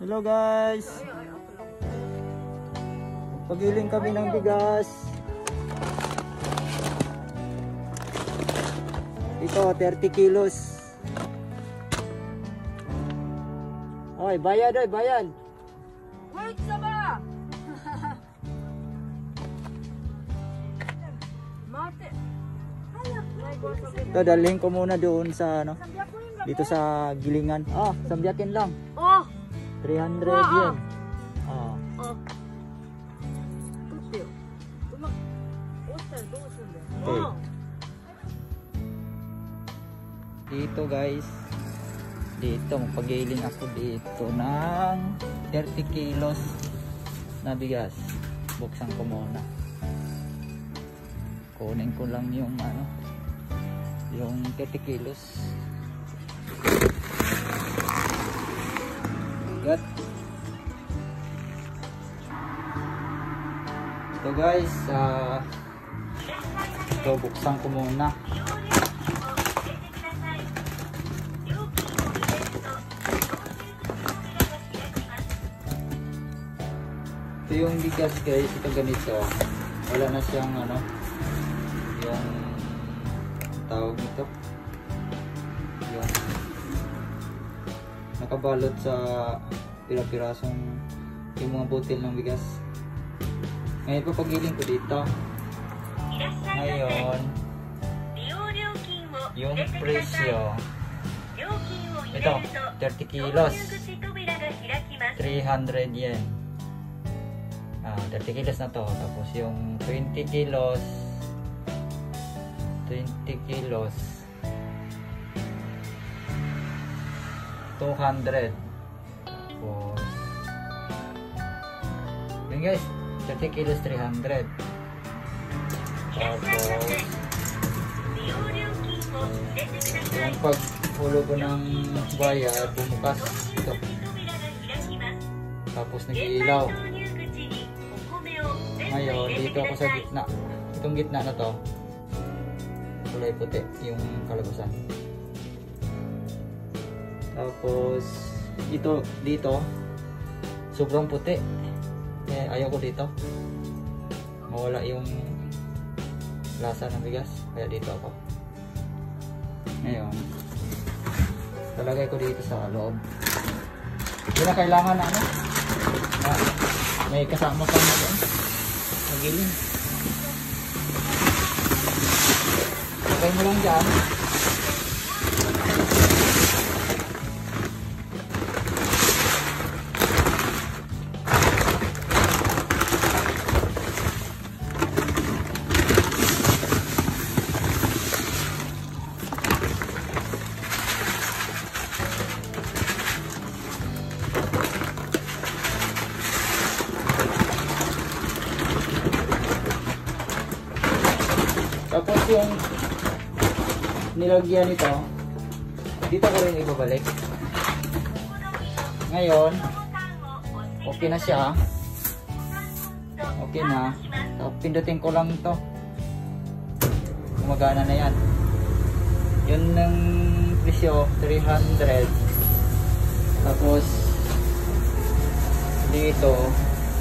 Hello guys. Pagiling kami ng bigas. Ito 30 kilos. Oy, bayad oy, bayad. Wait, sama! Mate. Ito dalhin ko muna doon sa ano, dito sa gilingan. Ah, sambyakin lang. Oh! 300 Oo. yan. Oo. Oh. Tumpil. Tumak. Usal, usal. Okay. Dito guys. Dito. Magpagiling ako dito ng 30 kilos na bigas. Buksan ko muna. Kunin ko lang yung ano yung 30 kilos. Bigat. Ito guys, ah ito buksan ko muna. Ito yung bigas guys, ito ganito. Wala na siyang ano, yung tawag nito. Yung nakabalot sa pira-pirasong yung mga butil ng bigas. Ngayon papagiling ko dito. Ngayon, yung presyo, ito, 30 kilos, 300 yen. Ah, 30 kilos na to. Tapos yung 20 kilos, 20 kilos, 200. Yun guys, 30 kilos, 300. Tapos, yung paghulo ko ng bayad, bumukas ito. Tapos nag-iilaw. Ngayon, dito ako sa gitna. Itong gitna na to. Kulay puti yung kalabasan. Tapos, ito, dito, sobrang puti. Eh, ayaw ko dito. Mawala yung lasa ng bigas. Kaya dito ako. Ngayon, talagay ko dito sa loob. Hindi na kailangan na ano. Na, may kasama pa na doon. Magiling. Lagay mo lang dyan. Yung nilagyan nito, dito ko rin ibabalik. Ngayon, okay na siya. Okay na. So, pindutin ko lang to. Gumagana na yan. Yun ng presyo, 300. Tapos, dito,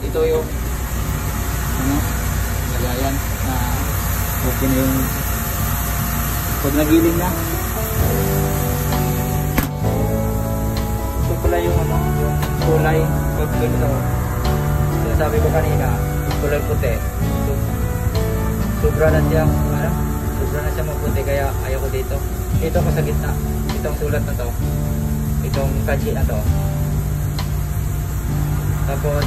dito yung ano, lagayan okay na yung pag nagiling na. Ito pala yung ano kulay pag ganito sinasabi ko kanina kulay puti. So, sobra na siya ano, sobra na siya maputi kaya ayaw ko dito ito ko sa gitna. Itong sulat na to. Itong kanji na to. Tapos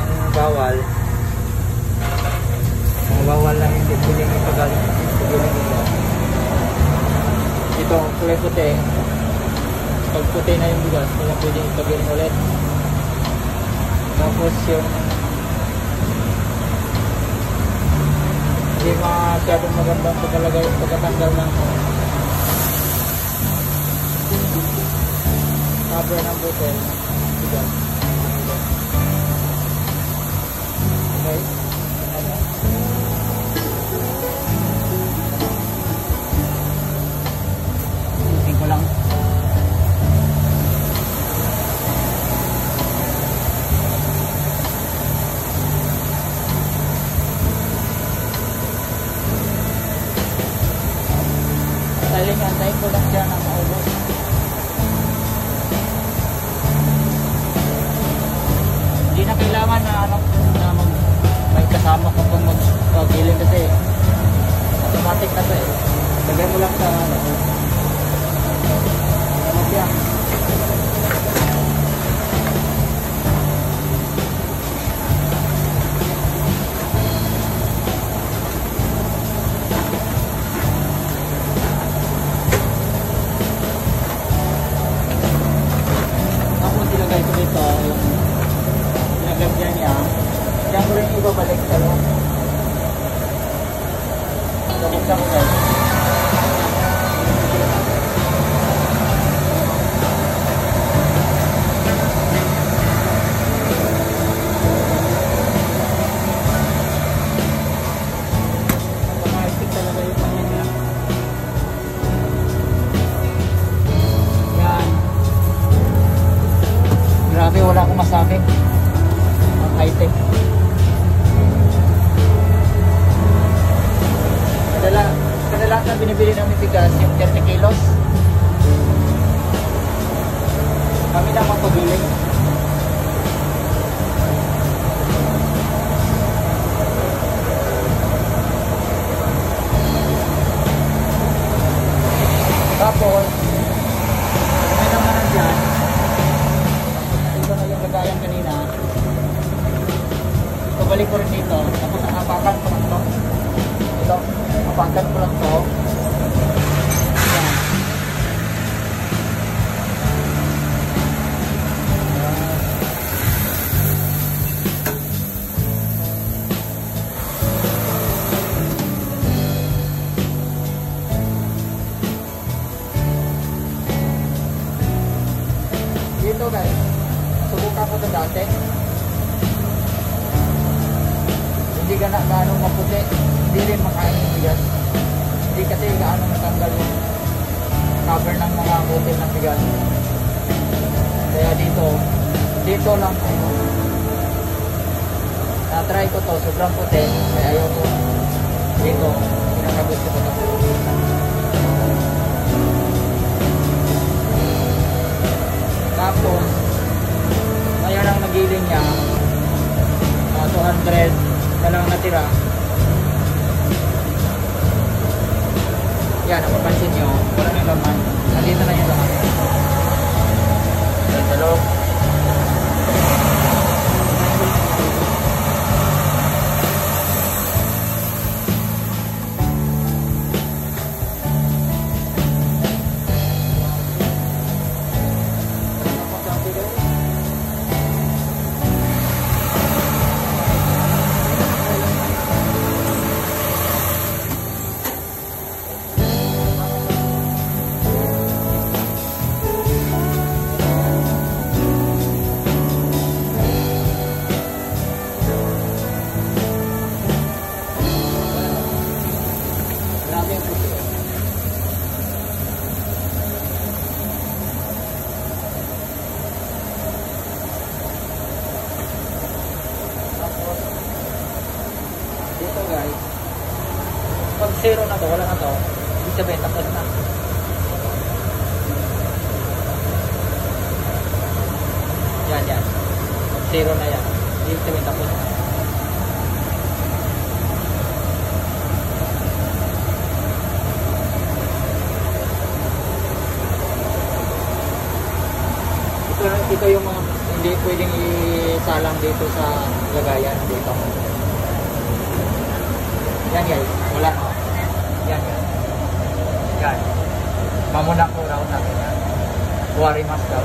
ang bawal ang bawal na hindi pwedeng ipagaling pagaling ito kulay puti. Pag puti na yung bigas hindi na pwedeng ipagaling ulit. Tapos yung hindi masyadong magandang pagkalagay pagkatanggal ng cover ng butel bigas. Okay ka pag mag uh, giling kasi automatic na to eh. Lagay mo lang sa ano. Ano siya? Kilos. Kami na mapagiling. Tapos, may naman dyan. Ito na yung lagayan kanina. Ito balik ko rin dito. Tapos apakan ko lang to. Ito, apakan ko lang to. Guys, subukan ko ito dati. Hindi ka na gaano maputi, hindi rin makain yung bigas. Hindi kasi gaano matanggal yung cover ng mga butil ng bigas. Kaya dito, dito lang po. Na-try ko to, sobrang puti, kaya ayaw ko. Dito, pinakagusto ko to. Tapos, ngayon ang nagiling niya, mga 200 na lang natira. Yan, napapansin nyo, wala na yung laman. Nandito na yung laman. Yan, sa zero na yan, ibig sabihin tapos na. Ito, ito yung mga hindi pwedeng isalang dito sa lagayan dito. Yan guys, wala. Yan yan. Yan. Mamuna ko round natin yan. Buwari mas daw.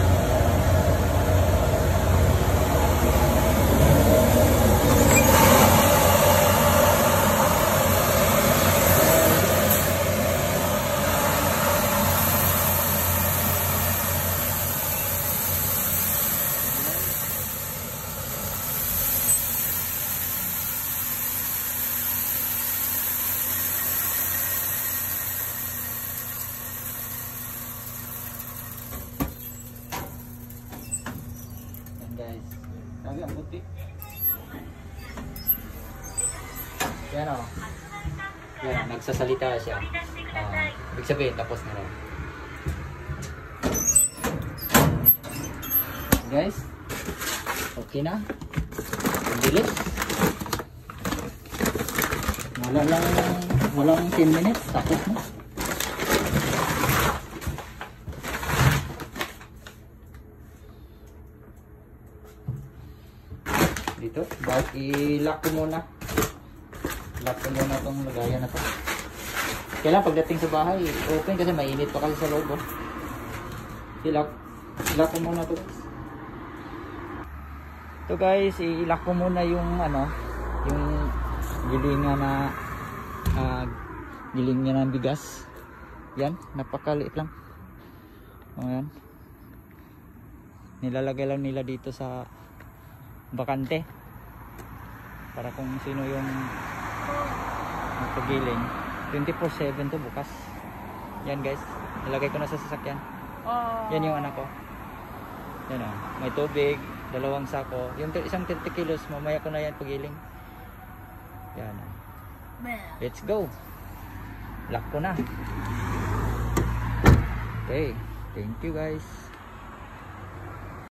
Yan guys. Lagi ang puti. Yan o. Yan, nagsasalita siya. Ah, ibig sabihin, tapos na rin. Guys, okay na. Ang bilis. Wala lang, walang 10 minutes, tapos na. Dito, bakit i-lock ko muna. Lock ko muna itong lagayan na to. Kailangan pagdating sa bahay, open kasi mainit pa kasi sa loob. Oh. I-lock, i-lock ko muna guys. Ito guys, i-lock ko muna yung ano, yung gilingan na ah, giling niya ng bigas. Yan, napakaliit lang. O yan. Nilalagay lang nila dito sa bakante. Para kung sino yung magpagiling. 24-7 to bukas. Yan guys, nilagay ko na sa sasakyan. Oh. Yan yung anak ko. Yan o. May tubig, dalawang sako. Yung isang 30 kilos, mamaya ko na yan pagiling. Yan o. Let's go. Lock ko na. Okay. Thank you guys.